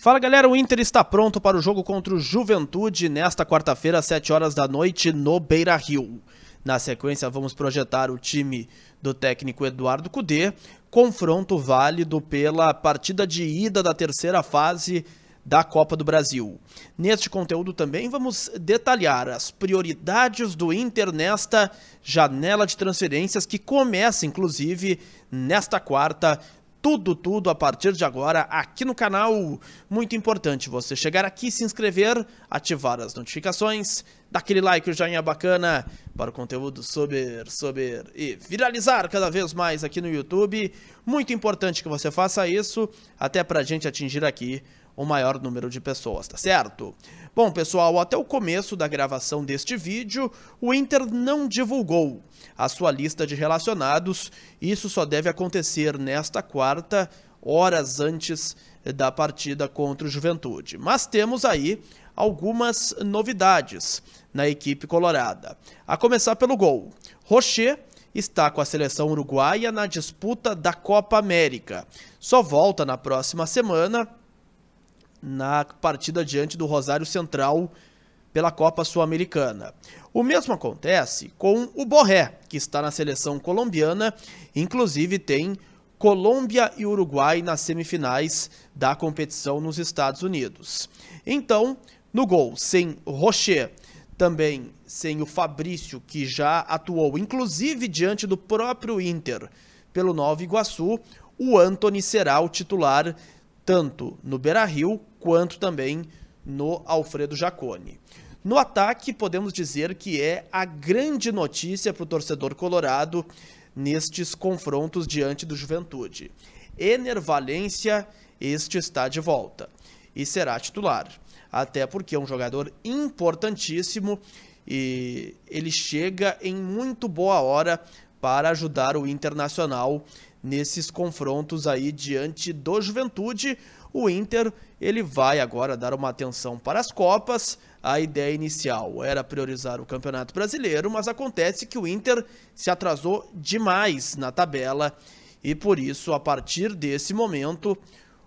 Fala galera, o Inter está pronto para o jogo contra o Juventude nesta quarta-feira, às 7 horas da noite, no Beira Rio. Na sequência, vamos projetar o time do técnico Eduardo Cudê, confronto válido pela partida de ida da terceira fase da Copa do Brasil. Neste conteúdo também vamos detalhar as prioridades do Inter nesta janela de transferências que começa, inclusive, nesta quarta tudo, tudo a partir de agora aqui no canal. Muito importante você chegar aqui, se inscrever, ativar as notificações, dar aquele like, o joinha bacana para o conteúdo sobre, sobre e viralizar cada vez mais aqui no YouTube. Muito importante que você faça isso, até para a gente atingir aqui o maior número de pessoas, tá certo? Bom, pessoal, até o começo da gravação deste vídeo, o Inter não divulgou a sua lista de relacionados. Isso só deve acontecer nesta quarta, horas antes da partida contra o Juventude. Mas temos aí algumas novidades na equipe colorada. A começar pelo gol. Rocher está com a seleção uruguaia na disputa da Copa América. Só volta na próxima semana na partida diante do Rosário Central pela Copa Sul-Americana. O mesmo acontece com o Borré, que está na seleção colombiana, inclusive tem Colômbia e Uruguai nas semifinais da competição nos Estados Unidos. Então, no gol, sem Rocher, também sem o Fabrício, que já atuou, inclusive diante do próprio Inter, pelo Nova Iguaçu, o Anthony será o titular tanto no Beira-Rio quanto também no Alfredo Jacone. No ataque, podemos dizer que é a grande notícia para o torcedor colorado nestes confrontos diante do Juventude. Ener Valência, este está de volta e será titular, até porque é um jogador importantíssimo e ele chega em muito boa hora para ajudar o Internacional nesses confrontos aí diante do Juventude. O Inter ele vai agora dar uma atenção para as Copas. A ideia inicial era priorizar o Campeonato Brasileiro, mas acontece que o Inter se atrasou demais na tabela e por isso, a partir desse momento,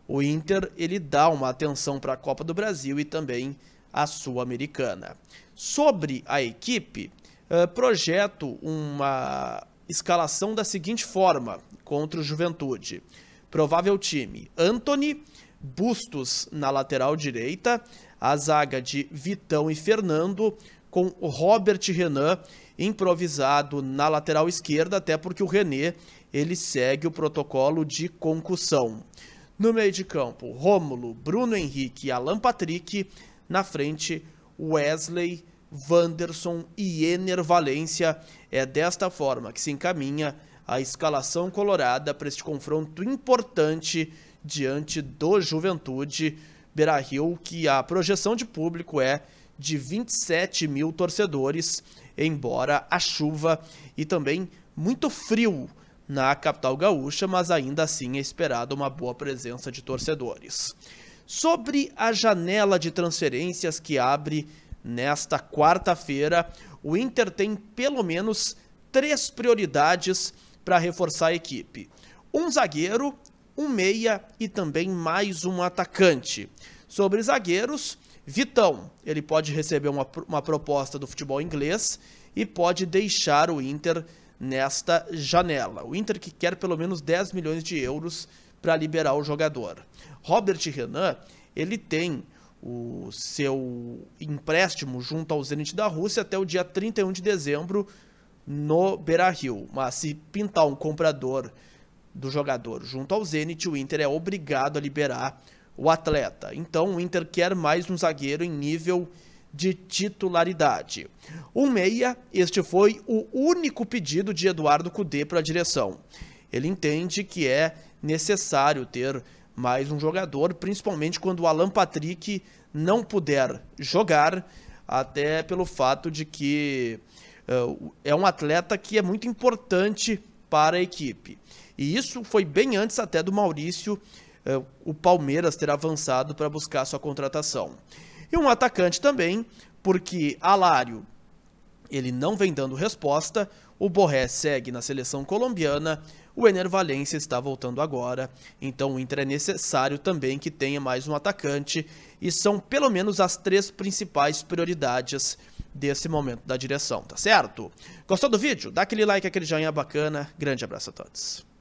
o Inter ele dá uma atenção para a Copa do Brasil e também a Sul-Americana. Sobre a equipe, uh, projeto uma escalação da seguinte forma contra o Juventude. Provável time: Anthony, Bustos na lateral direita, a zaga de Vitão e Fernando, com Robert Renan improvisado na lateral esquerda, até porque o René ele segue o protocolo de concussão. No meio de campo, Rômulo, Bruno Henrique e Alan Patrick. Na frente, Wesley, Wanderson e Ener Valência. É desta forma que se encaminha a escalação colorada para este confronto importante diante do Juventude Beira-Rio, que a projeção de público é de 27 mil torcedores, embora a chuva e também muito frio na capital gaúcha, mas ainda assim é esperada uma boa presença de torcedores. Sobre a janela de transferências que abre nesta quarta-feira, o Inter tem pelo menos três prioridades para reforçar a equipe: um zagueiro, um meia e também mais um atacante. Sobre zagueiros, Vitão, ele pode receber uma, uma proposta do futebol inglês e pode deixar o Inter nesta janela. O Inter que quer pelo menos 10 milhões de euros para liberar o jogador. Robert Renan, ele tem o seu empréstimo junto ao Zenit da Rússia até o dia 31 de dezembro no Beira-Rio. Mas se pintar um comprador do jogador junto ao Zenit, o Inter é obrigado a liberar o atleta. Então o Inter quer mais um zagueiro em nível de titularidade. Um meia, este foi o único pedido de Eduardo Cudê para a direção. Ele entende que é necessário ter mais um jogador, principalmente quando o Alan Patrick não puder jogar, até pelo fato de que uh, é um atleta que é muito importante para a equipe. E isso foi bem antes até do Maurício, uh, o Palmeiras, ter avançado para buscar sua contratação. E um atacante também, porque Alário ele não vem dando resposta, o Borré segue na seleção colombiana, o Ener Valencia está voltando agora, então o Inter é necessário também que tenha mais um atacante, e são pelo menos as três principais prioridades desse momento da direção, tá certo? Gostou do vídeo? Dá aquele like, aquele joinha bacana, grande abraço a todos.